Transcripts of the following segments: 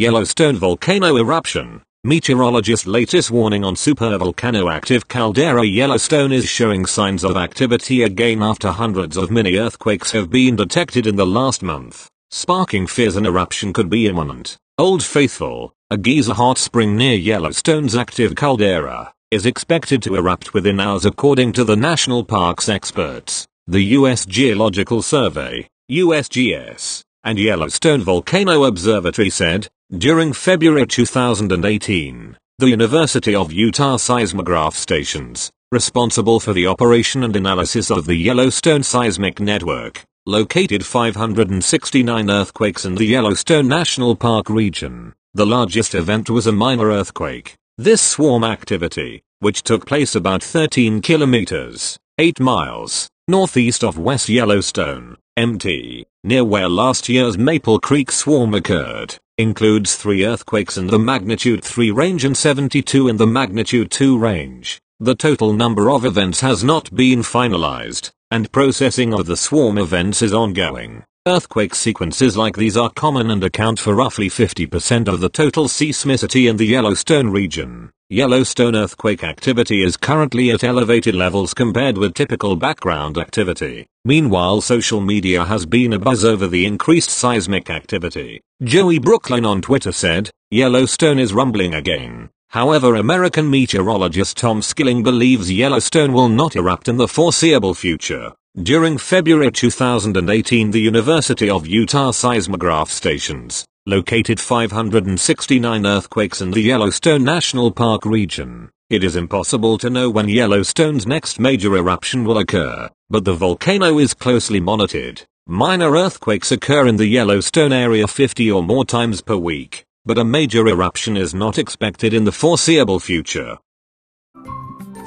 Yellowstone volcano eruption. Meteorologists' latest warning on supervolcano active caldera Yellowstone is showing signs of activity again after hundreds of mini earthquakes have been detected in the last month, sparking fears an eruption could be imminent. Old Faithful, a geyser hot spring near Yellowstone's active caldera, is expected to erupt within hours according to the national park's experts, the U.S. Geological Survey, USGS, and Yellowstone Volcano Observatory said, during February 2018, the University of Utah seismograph stations, responsible for the operation and analysis of the Yellowstone Seismic Network, located 569 earthquakes in the Yellowstone National Park region. The largest event was a minor earthquake. This swarm activity, which took place about 13 kilometers, 8 miles, northeast of West Yellowstone, MT, near where last year's Maple Creek swarm occurred, includes three earthquakes in the magnitude 3 range and 72 in the magnitude 2 range. The total number of events has not been finalized, and processing of the swarm events is ongoing. Earthquake sequences like these are common and account for roughly 50% of the total seismicity in the Yellowstone region. Yellowstone earthquake activity is currently at elevated levels compared with typical background activity. Meanwhile social media has been abuzz over the increased seismic activity. Joey Brooklyn on Twitter said, Yellowstone is rumbling again. However American meteorologist Tom Skilling believes Yellowstone will not erupt in the foreseeable future. During February 2018 the University of Utah seismograph stations located 569 earthquakes in the Yellowstone National Park region. It is impossible to know when Yellowstone's next major eruption will occur, but the volcano is closely monitored. Minor earthquakes occur in the Yellowstone area 50 or more times per week, but a major eruption is not expected in the foreseeable future.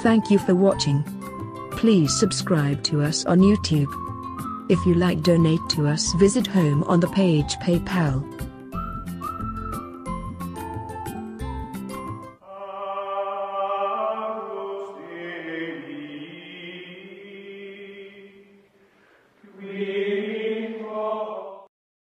Thank you for watching. Please subscribe to us on YouTube. If you like donate to us visit home on the page PayPal.